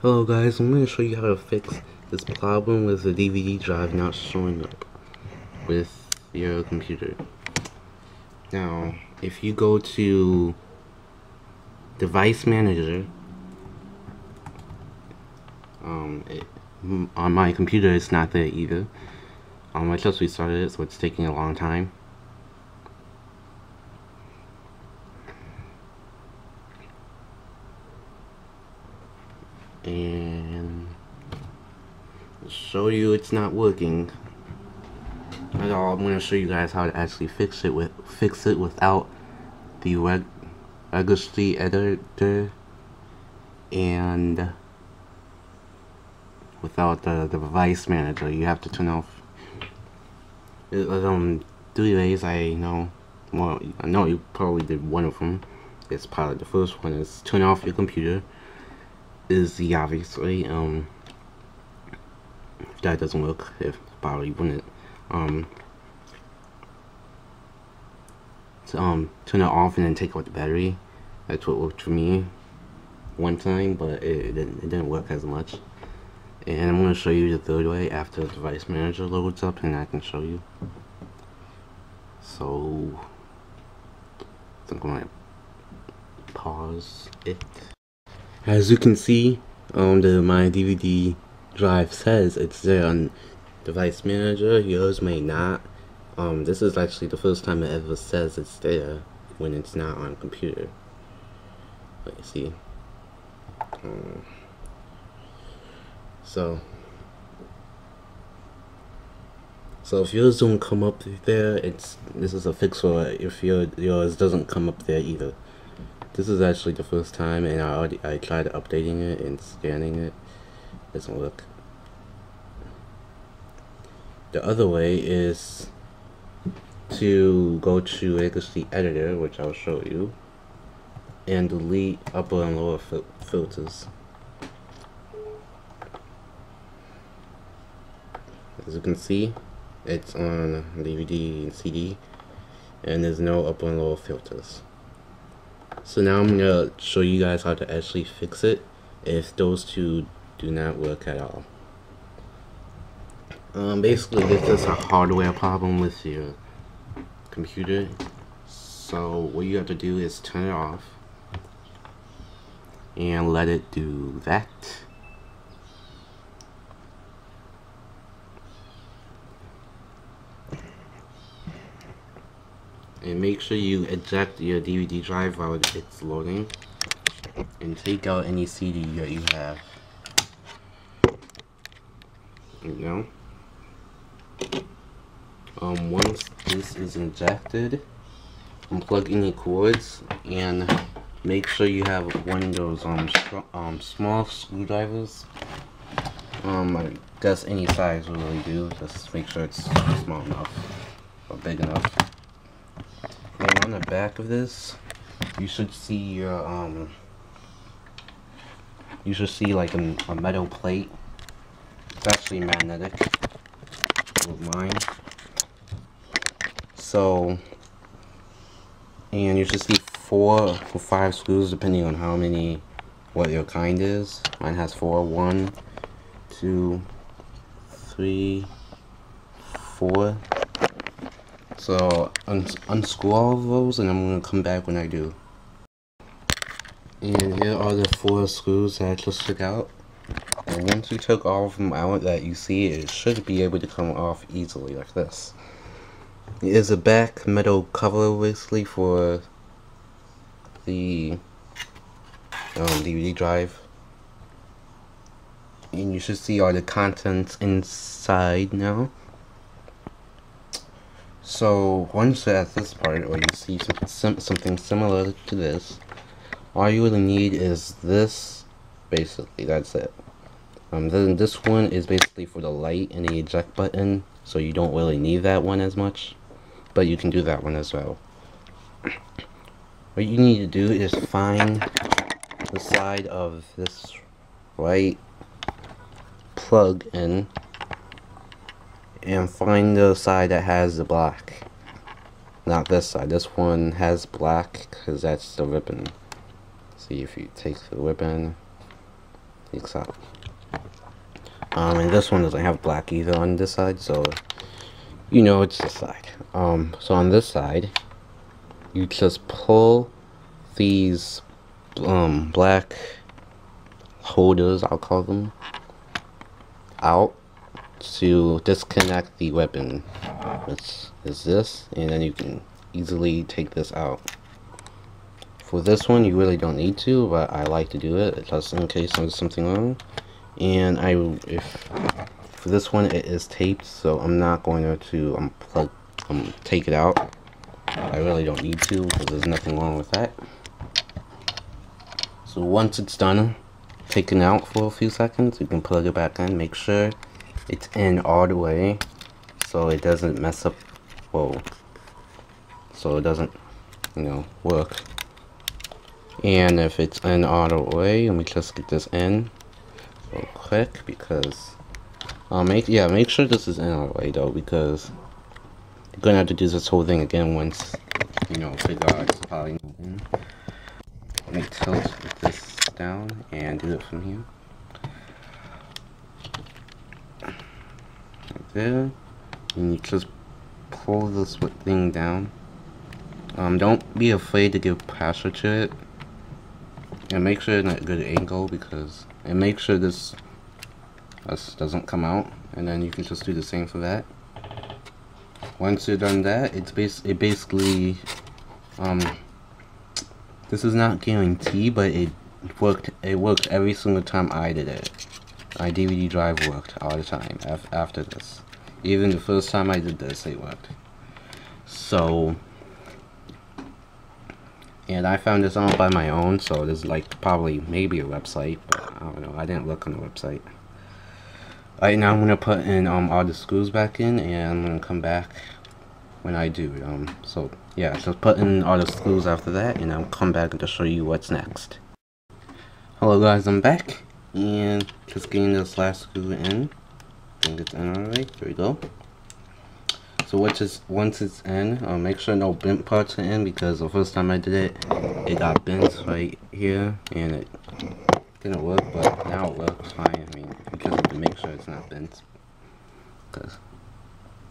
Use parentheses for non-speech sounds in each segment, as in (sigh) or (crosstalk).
Hello guys, I'm going to show you how to fix this problem with the DVD drive not showing up with your computer. Now, if you go to Device Manager, um, it, on my computer it's not there either. Um, I just restarted it, so it's taking a long time. Show you it's not working. That's all I'm gonna show you guys how to actually fix it with fix it without the reg registry editor and without the, the device manager. You have to turn off it was um three ways I know. Well I know you probably did one of them. It's probably the first one is turn off your computer. Is the obviously um that doesn't work if probably wouldn't um to, um turn it off and then take out the battery. That's what worked for me one time but it, it, didn't, it didn't work as much. And I'm going to show you the third way after the device manager loads up and I can show you. So I'm going to pause it. As you can see, um, the my DVD drive says it's there on device manager. Yours may not. Um, this is actually the first time it ever says it's there when it's not on computer. Let me see. Um, so, so if yours don't come up there, it's this is a fix for it. If your yours doesn't come up there either. This is actually the first time and I already I tried updating it and scanning it. Doesn't work. The other way is to go to Registry Editor, which I'll show you, and delete upper and lower fil filters. As you can see, it's on DVD and CD, and there's no upper and lower filters. So now I'm going to show you guys how to actually fix it if those two do not work at all. Um, basically this is a hardware problem with your computer. So what you have to do is turn it off and let it do that. and make sure you eject your DVD drive while it's loading and take out any CD that you have There you know um, once this is injected unplug any cords and make sure you have one of those um, um small screwdrivers um I guess any size will really do just make sure it's small enough or big enough and on the back of this, you should see your, um, you should see like a, a metal plate. It's actually magnetic with mine. So, and you should see four or five screws depending on how many, what your kind is. Mine has four. One, two, three, four. So un unscrew all of those and I'm going to come back when I do. And here are the four screws that I just took out. And once you took all of them out that you see, it should be able to come off easily like this. Is a back metal cover basically for the um, DVD drive. And you should see all the contents inside now. So once you're at this part, or you see some, something similar to this, all you really need is this, basically, that's it. Um, then this one is basically for the light and the eject button, so you don't really need that one as much, but you can do that one as well. What you need to do is find the side of this right plug in and find the side that has the black. Not this side. This one has black because that's the ribbon. See if you take the ribbon, except um, and this one doesn't have black either on this side, so you know it's this side. Um, so on this side, you just pull these um, black holders, I'll call them, out to disconnect the weapon. Which is this, and then you can easily take this out. For this one, you really don't need to, but I like to do it just in case there's something wrong and I if for this one it is taped so I'm not going to um, plug um, take it out. I really don't need to because there's nothing wrong with that. So once it's done taken out for a few seconds you can plug it back in make sure it's in all the way so it doesn't mess up whoa. So it doesn't you know work. And if it's in all the way let me just get this in real quick because uh, make yeah make sure this is in our way though because you're gonna have to do this whole thing again once you know figure out. Let me tilt this down and do it from here. Right there. And you just pull this thing down. Um, don't be afraid to give pressure to it. And make sure it's at a good angle because and make sure this this doesn't come out and then you can just do the same for that. Once you're done that it's bas it basically um this is not guaranteed but it worked it worked every single time I did it. My DVD drive worked all the time af after this. Even the first time I did this it worked. So and I found this all by my own so there's like probably maybe a website but I don't know. I didn't look on the website right now I'm gonna put in um all the screws back in and I'm gonna come back when I do um so yeah just put in all the screws after that and I'll come back to show you what's next. Hello guys I'm back and just getting this last screw in. I think it's in alright there we go. So once it's, once it's in, uh, make sure no bent parts are in because the first time I did it, it got bent right here and it didn't work, but now it works fine. I mean, have to make sure it's not bent. Cause,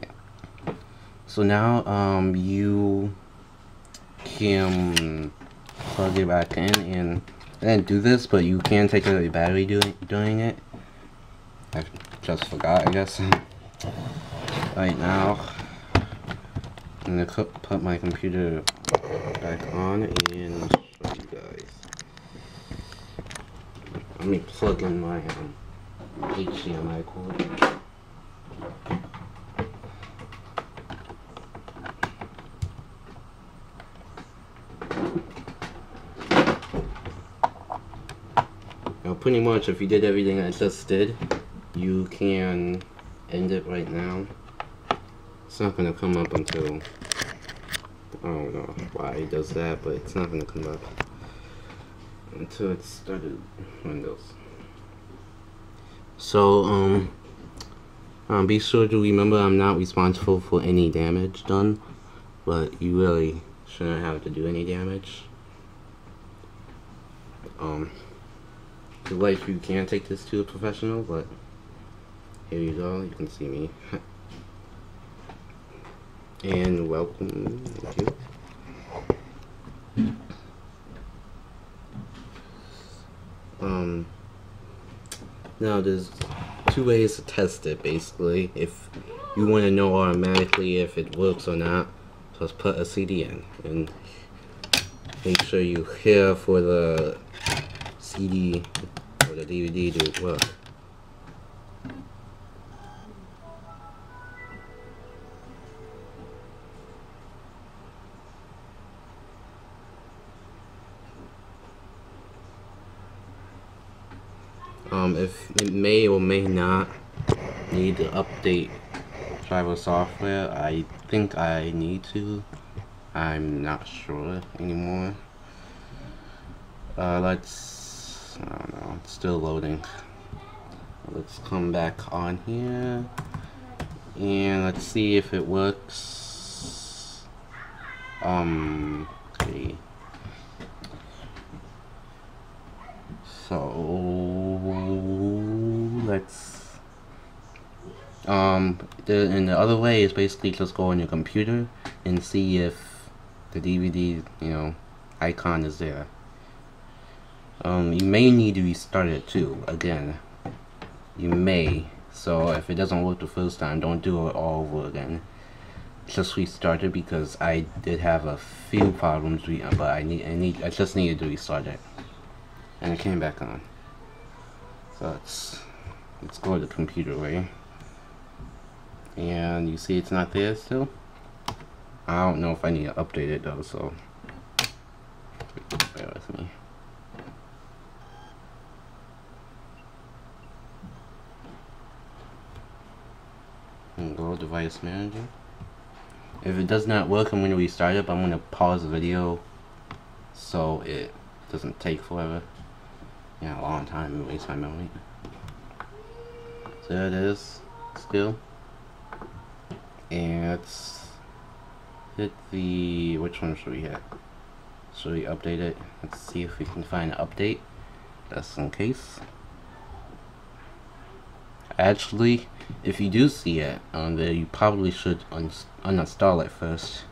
yeah. So now, um, you can plug it back in and didn't do this, but you can take out your battery doing doing it. I just forgot, I guess. (laughs) right now, I'm gonna put my computer back on and show you guys. Let me plug in my um, HDMI cord. Now pretty much if you did everything I just did, you can end it right now. It's not gonna come up until I don't know why he does that, but it's not gonna come up until it started Windows. So um, um, be sure to remember I'm not responsible for any damage done, but you really shouldn't have to do any damage. Um, the life you can take this to a professional, but here you go, you can see me. (laughs) and welcome. Thank you. Um, now there's two ways to test it basically. If you want to know automatically if it works or not, just put a CD in and make sure you hear for the CD or the DVD to work. Um, if it may or may not need to update driver software I think I need to. I'm not sure anymore. Uh, let's I don't know it's still loading. Let's come back on here and let's see if it works. Um okay so let's um the and the other way is basically just go on your computer and see if the DVD you know icon is there. Um you may need to restart it too again. You may. So if it doesn't work the first time don't do it all over again. Just restart it because I did have a few problems but I need I need I just needed to restart it. And it came back on. So let's let's go to the computer way and you see it's not there still? I don't know if I need to update it though so. Bear with me. Hmm, and go device manager. If it does not work I'm going to restart it I'm going to pause the video so it doesn't take forever. Yeah a long time and waste my memory. So there it is still and let's hit the which one should we hit? Should we update it? Let's see if we can find an update just in case. Actually if you do see it on there you probably should un uninstall it first.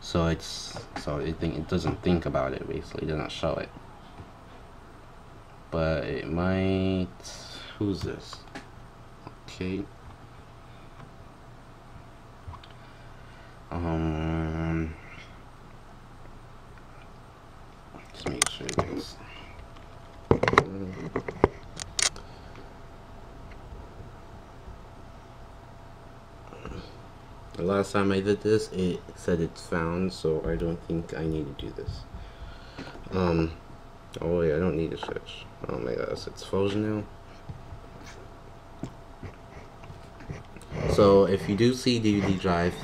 So it's so it think it doesn't think about it basically it doesn't show it. But it might who's this? Okay um just make sure it's the last time I did this it said it's found so I don't think I need to do this. Um oh wait I don't need to search. Oh my gosh it's frozen now. So if you do see DVD drive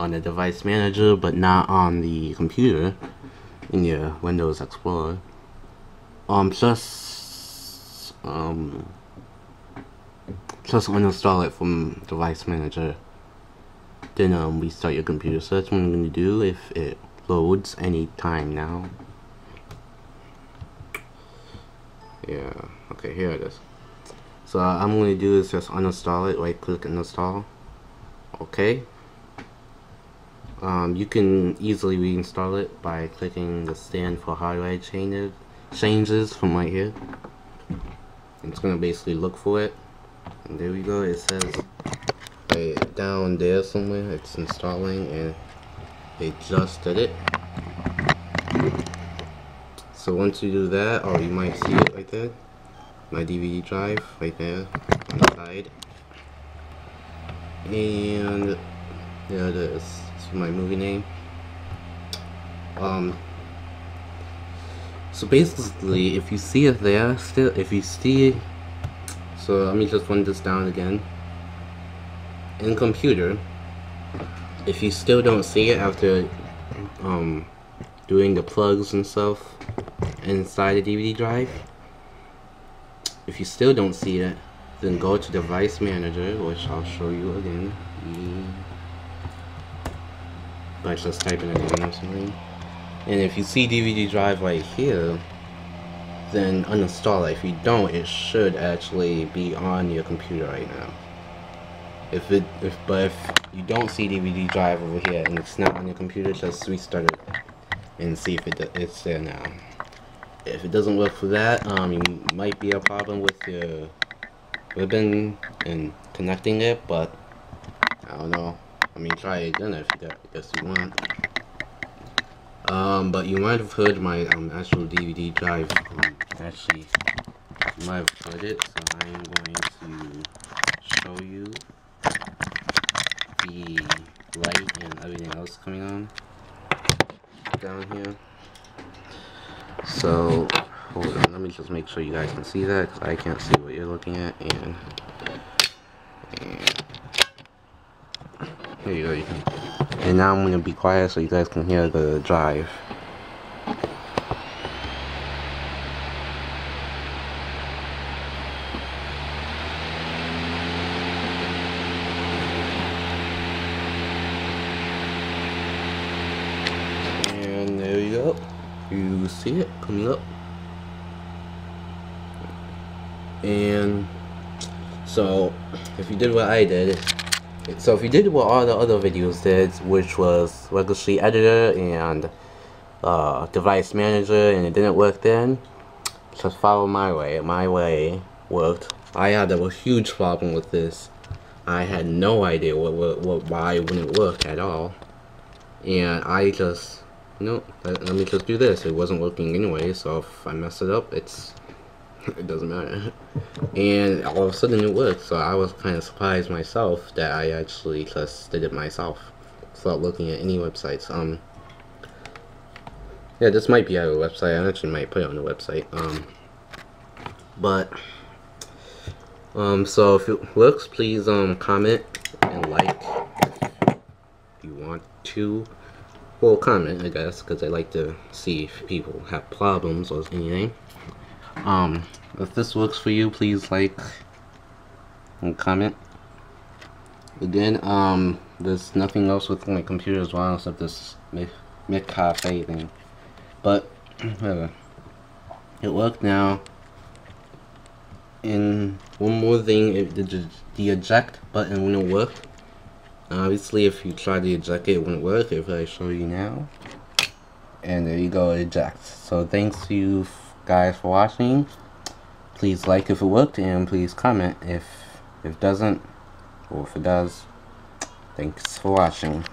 on the device manager but not on the computer in your Windows Explorer. Um just um just uninstall it from device manager then um restart your computer so that's what I'm to do if it loads any time now. Yeah okay here it is. So uh, I'm going to do is just uninstall it right click and install. Okay um, you can easily reinstall it by clicking the stand for hardware changes changes from right here. It's gonna basically look for it. And there we go it says right down there somewhere it's installing and they just did it. So once you do that oh you might see it right there. My DVD drive right there on the side. And there it is my movie name. Um so basically if you see it there still if you see so let me just run this down again. In computer if you still don't see it after um, doing the plugs and stuff inside the DVD drive if you still don't see it then go to device manager which I'll show you again by just typing it in or something and if you see DVD drive right here then uninstall it if you don't it should actually be on your computer right now if it, if but if you don't see DVD drive over here and it's not on your computer, just restart it and see if it it's there now. If it doesn't work for that, um, you might be a problem with your ribbon and connecting it, but I don't know. I mean, try it again if you you want. Um, but you might have heard my um, actual DVD drive. Um, actually, you might have heard it, so I am going to show you the light and everything else coming on down here. So, hold on, let me just make sure you guys can see that, because I can't see what you're looking at, and, and here you go, you can, and now I'm going to be quiet so you guys can hear the drive. And there you go. You see it coming up and So, if you did what I did, so if you did what all the other videos did, which was Registry Editor and uh, Device Manager, and it didn't work then, just follow my way. My way worked. I had a huge problem with this. I had no idea what, what, what why it wouldn't work at all. And I just, know, let, let me just do this. It wasn't working anyway, so if I mess it up, it's it doesn't matter. And all of a sudden it worked, so I was kind of surprised myself that I actually just did it myself without looking at any websites. Um, yeah, this might be out of the website. I actually might put it on the website. Um, but um, so if it works, please um comment and like if you want to. Well, comment I guess because I like to see if people have problems or anything. Um, if this works for you, please like and comment. Again, um, there's nothing else with my computer as well except this McAfee thing. But, (clears throat) whatever. It worked now. And one more thing, the, the eject button wouldn't work. Obviously, if you try to eject it, it wouldn't work. If I show you now. And there you go, eject. So thanks to you guys for watching. Please like if it worked and please comment if, if it doesn't or if it does. Thanks for watching.